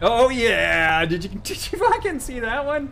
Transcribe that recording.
Oh yeah! Did you did you fucking see that one?